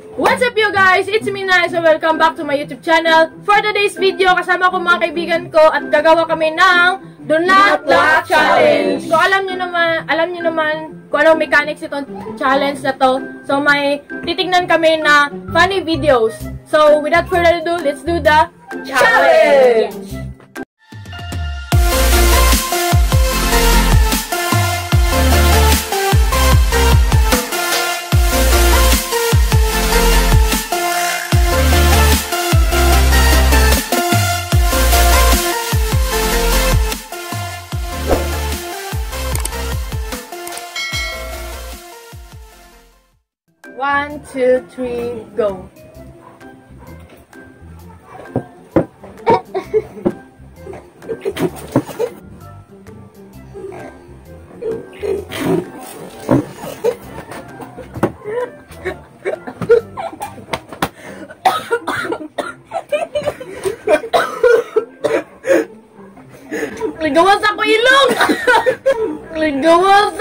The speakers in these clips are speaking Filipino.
What's up you guys? It's me na so welcome back to my YouTube channel. For today's video, kasama ko mga kaibigan ko at gagawa kami ng Do Not Laugh Challenge. So alam niyo naman, alam niyo naman kung anong mechanics itong challenge na to. So may titignan kami na funny videos. So without further ado, let's do the challenge! One, two, three, go. Ligawas ako ilong! Ligawas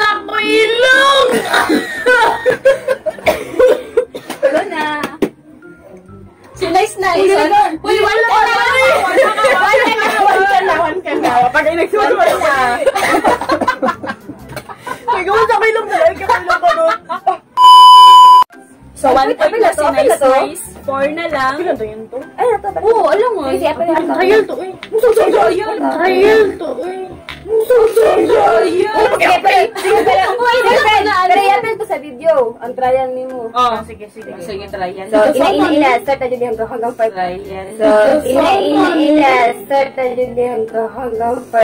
Si Nice Nice. Uy, wala ka na. Wala ka na. Wala ka na. One ka na. Pag inagsuwan mo na. Ligawas ako ilong na. Ikaw ko nun. So, one point na si Nice to? Nice. Four na lang. Ilan to yun to? Ay, ito ba? Oo, alam mo. Kasi apple na to. Trial to eh. Trial to eh. Sige, pero, sige, pero, sige, pero, i-apple to sa video. Ang trial ni mo. Oh, sige, sige. Sige, try yan. So, ina, ina, ina, start na dyan hanggang hanggang 5. Try yan. So, ina, ina, ina, start na dyan hanggang hanggang 5.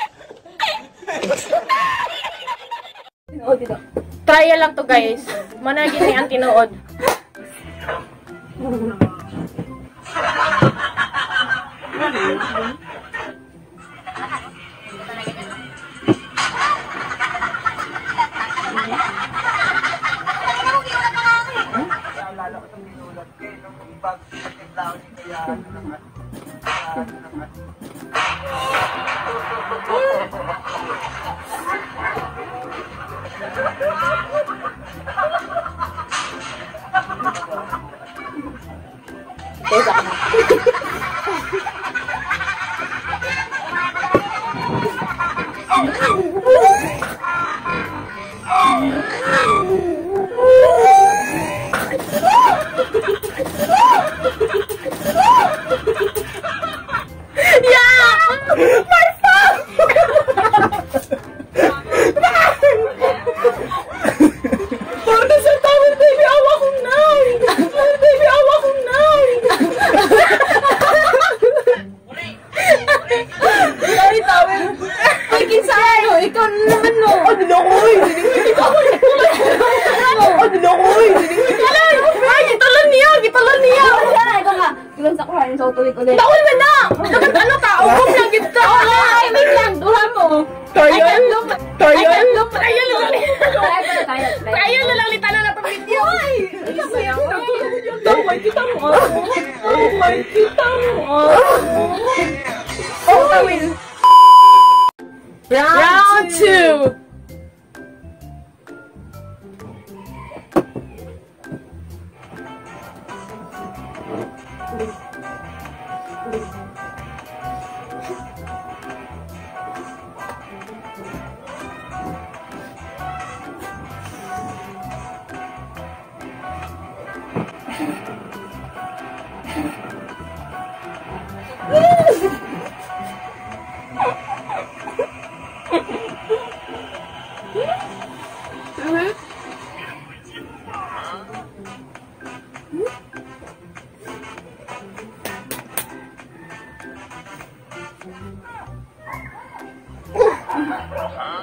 Oh, dito. Trial lang to guys. Managin ni ang tinuod. Yeah! Ikaw na naman, no. Ano na ko eh? Ano na ko eh? Ay, gitalan niya! Gitalan niya! Wala, ito nga. Tulan sa kuhain sa utulit ulit. Tawal mo na! Dapat ano ka? Ugom lang kita! Ay, wait lang. Duha mo. Trial? Trial? Ay, look. Na lang! Trial na lang litalo na itong video! Ay! Tawag kita mo. Tawal kita mo! Oh, tawil. Round two!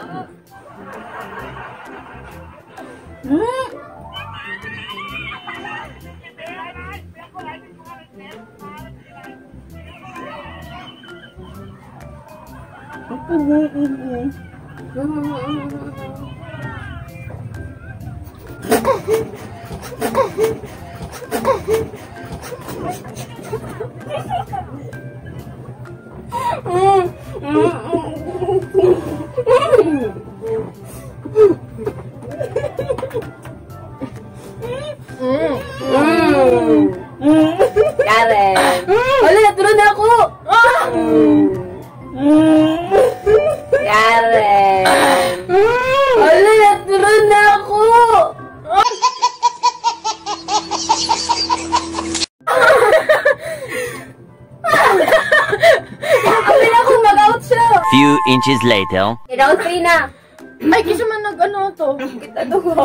Mm-hmm. Karen. Wala, natulog na ako. Karen. Wala, natulog na ako. Kami na akong mag-out siya. Few inches later. Round 3 na. Ay, kasi man nag-ano to. Kita to ko.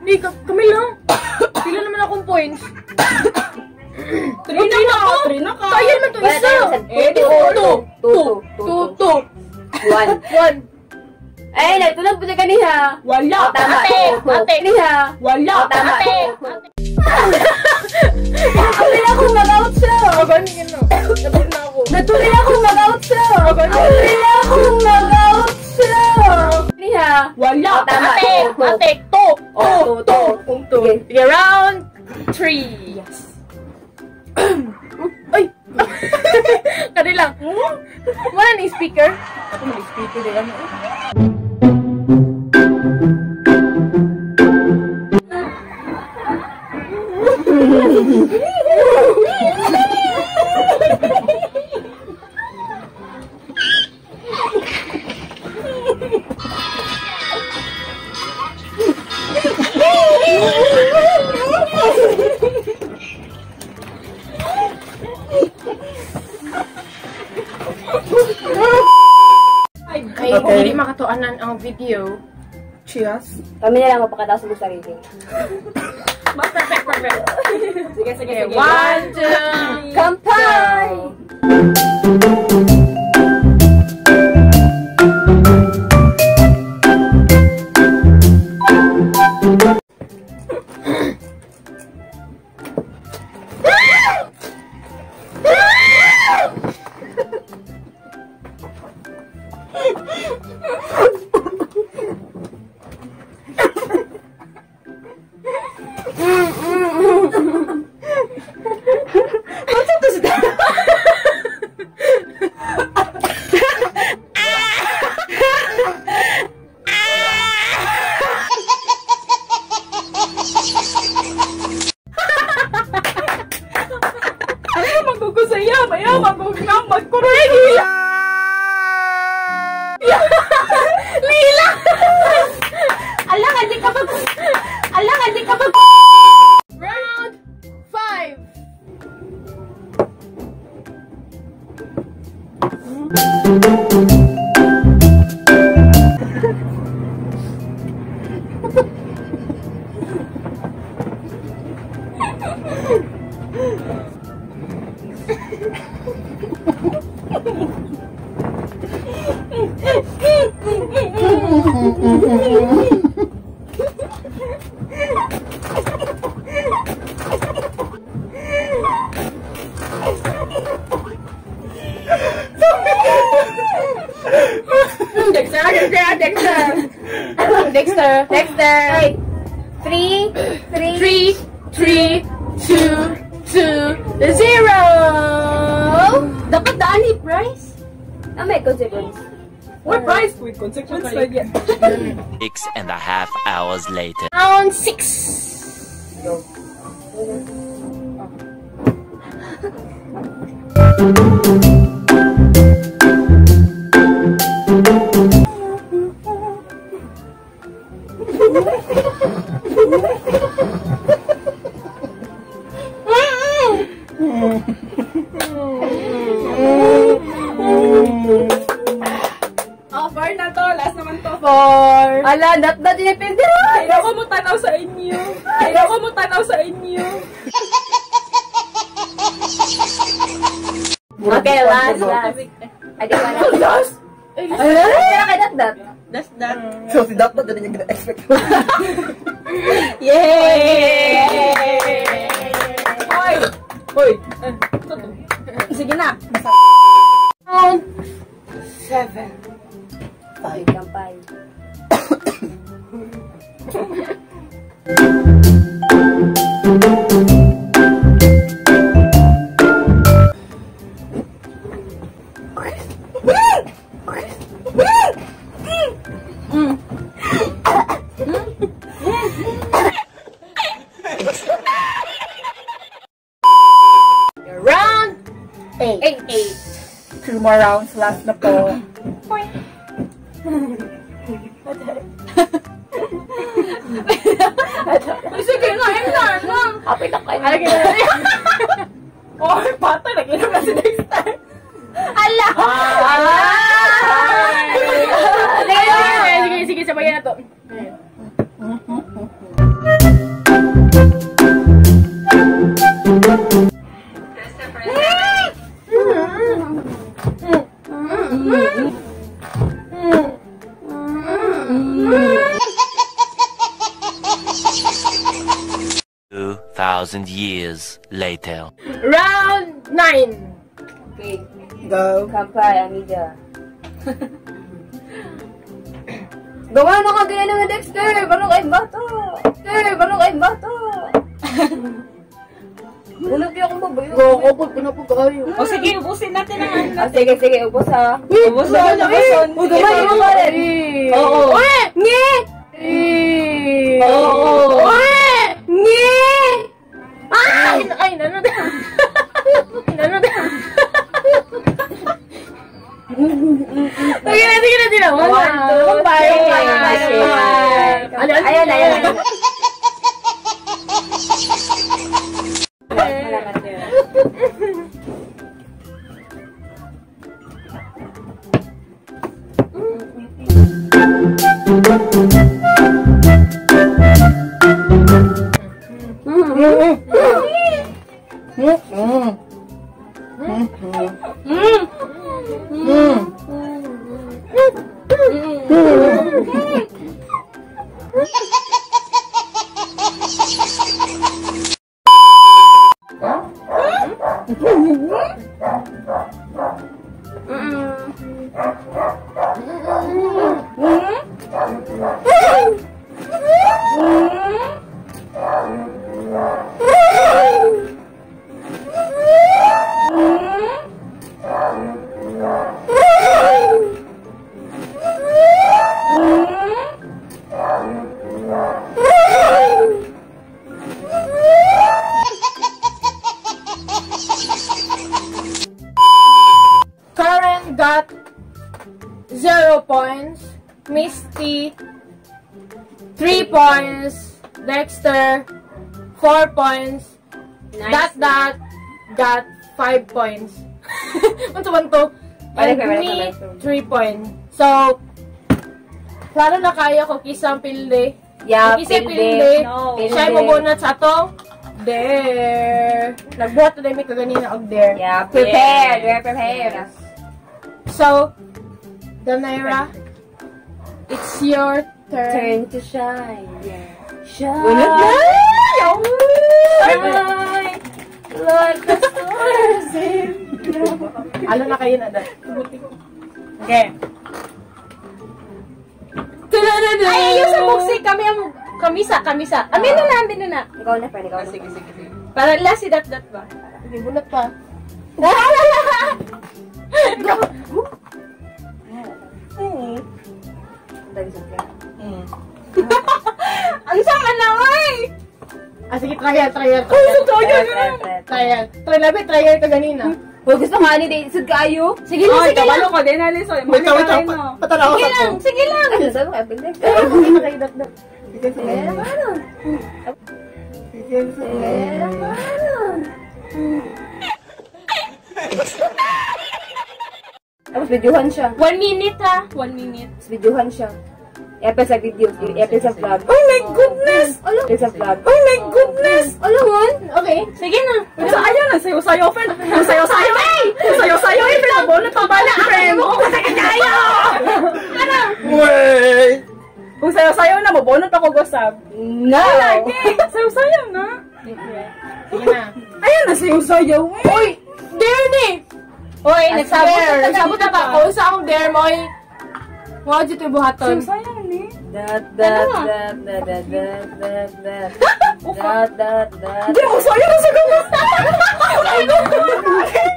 Hindi, ka, kami lang. Pila naman akong points. One. Ay, natulog po siya kaniha. Wala. Oh, tama. Ate. Two. Ate. Kaniha. Wala. Oh, tama. Ate. Kami na akong mag-out siya. Magaling yun, no? Tapos na ako. Na akong mag-out siya. Magaling. Natuloy na akong mag-out siya. Kaniha. Wala. Oh, tama. Ate. Ate. Two. Oh, Two. two, two. Kung. Sige. Sige, round three. Yes. Kadi lang. Wala yung speaker. Ako may speaker din. Ano? Ay, video. Cheers. Kami na lang mapakataas ng sarili. Mas perfect, perfect. Sige, sige, sige. one, two, Magugusaya, maya, magugusaya, magkuray. Lila! Alang, hindi ka pag... Alang, hindi ka pag... Round five. Dexter, Dexter, Dexter. Dexter, expectation. Yay! Hoy! Hoy! Sige na. Round 7. 5. Kampay. Thank you. 8. Eight. Eight. Two more rounds last na po. Sige na, ayun na, ano? Happy na kayo. Na Oh, patay. Nag-inom na si Dexter. Ala! Sige, sige, sige, sabayan na to. Thousand years later. Round 9. Okay. Go. Kampay, amiga. Gawa na ka gaya ng Dexter! Parang kayo bato! Dexter! Parang kayo bato! Ulog yung babayo. Kukupot ko na po kayo. O sige, ubusin natin ang ano. Sige, sige, ubos ha. Ubus na gamay mo ka rin. Oo. Uy! Nge! Oo. Uy! Nge! Ay! Ay, nano din. Nano din. Sige na, sige na, sige na. One, two, three. Ayan, ayan, got zero points. Misty, three points. Dexter, four points. That that got five points. Unsa man to? And me, three points. So, klaro na kaya ko kisang pilde. Yeah, Kisa pilde. pilde. No. Siya bunot sa atong there. Nagbuhat na dami kaganina og there. Yeah, prepare. We're prepared. So, Danira, it's your turn. Turn to shine. Yeah. Shine. Unod na! Shine. Like the stars in Ano na kayo na dad? Okay. Ay, ayun sa boxy. Kami ang kamisa, kamisa. Amin na na, amin na na. Ikaw na, friend. Ikaw na. Sige, sige, sige. Para last si dat dat ba? Hindi, bunot pa. Dali sa friend. Ang sama na, oy! Ah, sige, trial, trial. Ay, sa tayo Friend, na. Trial. Try labi, trial ka ganina. Hoy, gusto nga ni Dave. Sud kayo. Sige na, sige lang. ko din, Wait lang, wait lang. no. Patanaw Sige ka lang, sige lang. Ano? Apple Dex. Sige na kayo, dat. Eh, ano? Eh, ano? Tapos videohan siya. One minute, ha? One minute. Tapos videohan siya. I-upload sa video. I-upload sa vlog. Oh my goodness! Alam. I-upload sa vlog. Oh my goodness! Alam mo? Okay. Sige na. Sa ayaw na sayo-sayo, friend. Ang sayo-sayo, eh! Ang sayo-sayo, eh! Pinabunot pa bala, friend. Kung kayo! Wait! Kung sayo-sayo na, mabunot ako gusab. No! Sayo-sayo na. Sige na. Ayan na sayo-sayo, eh! Uy! Dare ni! Oy, Nagsabot nagsabot na, nagsabot na ba? Kung sa akong dare mo, ay... Mga dito yung buhaton. Sayo-sayo ni. Dat, dat, dat, dat, dat, dat, dat, dat. Dat, dat, dat. Hindi mo sayo na sa gumus!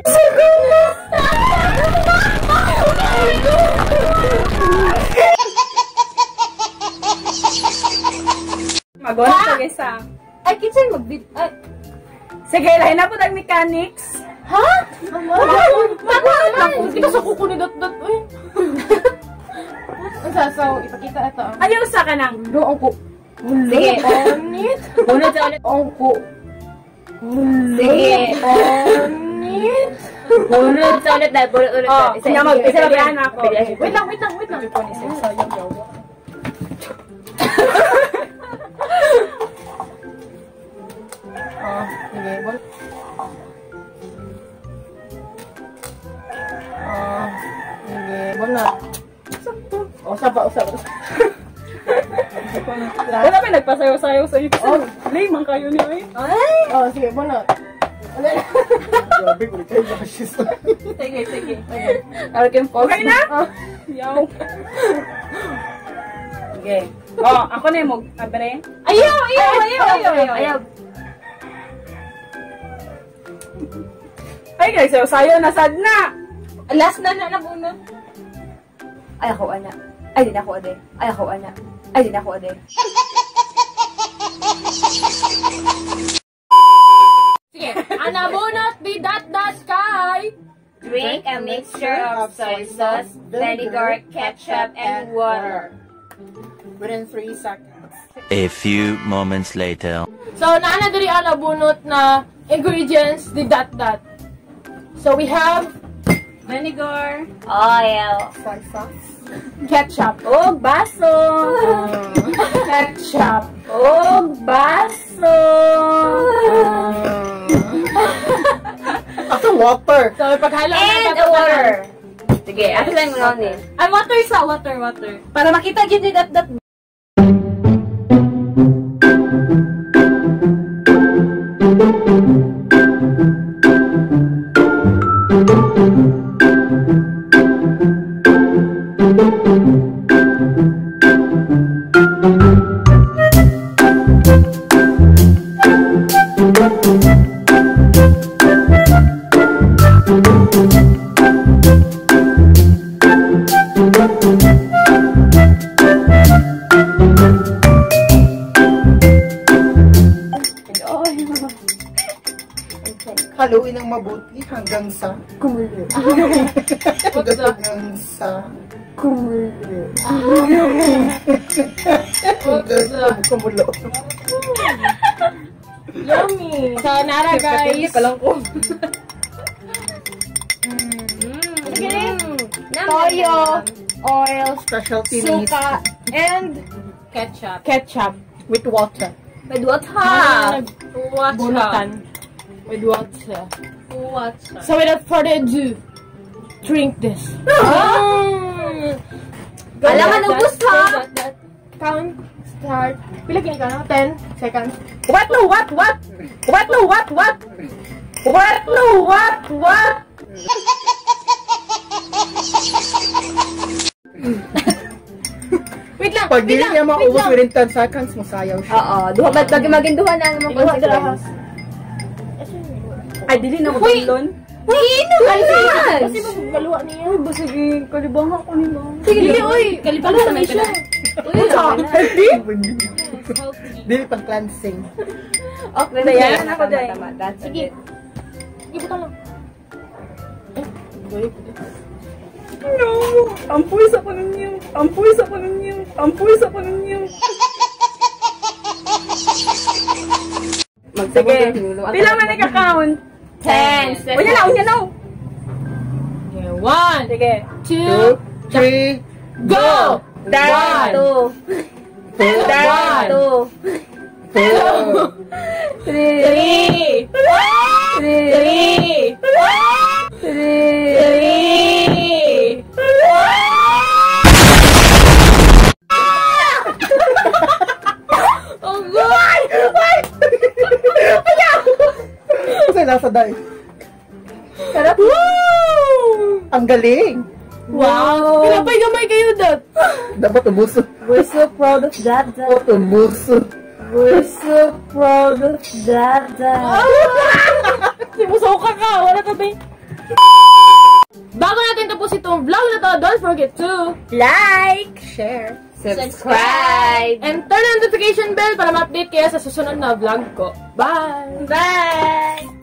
Sa gumus! Magona sa guys ah. Ay, kitchen mag Ay, Sige, lahin na po tag mechanics. Ha? Mama, mama! Ito sa kuko ni Dot Dot. Uy. Ang sasaw, ipakita ito. Ayaw sa ka nang. Doon ko. Sige. Onit. Sa ulit. Ang ko. Sige. Onit. Sa ulit dahil. Bunod ulit. Oh, Isa, sige, isa, isa, ako. Wait lang, wait lang, wait lang. Ah, sige, bol. Ah, sige, bol na. Oh, sapa, usap. Wala pa nagpasayaw-sayaw sa ito. Oh, lame man kayo niyo eh. Oh, sige, na. Grabe, kulit kayo sa shis. Sige, sige. Arkin po. Okay na? Ah, Yaw. Sige. Oh, ako na yung mag-abre. Ayaw, ayaw, ayaw, ayaw, ayaw. Ayaw. Ay guys, sayo na sad na. Last na na nabuna. Ay, ako, ana. Ay, di na ako, ade. Ay, ako, ana. Ay, di na ako, ade. Sige. Anabunot be that the sky. Drink a mixture of soy sauce, vinegar, ketchup, and water. Within 3 seconds. A few moments later. So, naana diri ang nabunot na ingredients di that that. So, we have Vinegar. Oil. Soy sauce. ketchup. Oh, baso. Ketchup. Oh, baso. After water. So, paghalo And na a water. Sige, ako lang mo ni. Ay, water sa water, water. Para makita yun ni dat dat. Hanggang sa kumulo. hanggang sa kumulo. hanggang sa kumulo. Yummy. So, nara guys. lang ko. Toyo, oil, Specialty suka, and Ketchup. ketchup. with water. With Ah, ha? Bunutan. With water. Water. So, without further ado, drink this. Mm. Alam ka, ubus, ha? That, that. Count, start. Pila kini ka na? 10 seconds. What no what what? What no what what? What no what what? Wait lang, Pag wait lang, niya wait maubos lang. within 10 seconds, masayaw siya. Oo, duha ba maging duha na ang mga consequence. Ay, dili na ko Uy! dalon. Uy, ino Ay, sige, guys! kasi magbaluwa niya. Ay, ba sige, kalibangan ko nila. Sige, dili, uy. Kalipalo na siya. Uy, Healthy? Dili pang cleansing. Okay, Dayan, tama, ako, tama, Day. tama. That's Sige. it. Ibutan lang. No! Ampuy sa ko ninyo. Ampuy sa ko ninyo. Ampuy sa ko ninyo. Sige. Pila man ni ka-count? Ten. Unya na, unya na. Okay, one, Sige. two, Three, go! One, Two. One, Two. two, three, Three. three, Three. Kasi nasa dahil. Sarap. Woo! Ang galing. Wow! Pinapay gamay kayo, Dot. Dapat ubuso. We're so proud of that. that. Dapat ubuso. We're so proud of that. that. Simusaw ka ka. Wala ka ba Bago natin tapos itong vlog na to, don't forget to Like. Share. Subscribe. and turn on notification bell para ma-update kayo sa susunod na vlog ko. Bye! Bye.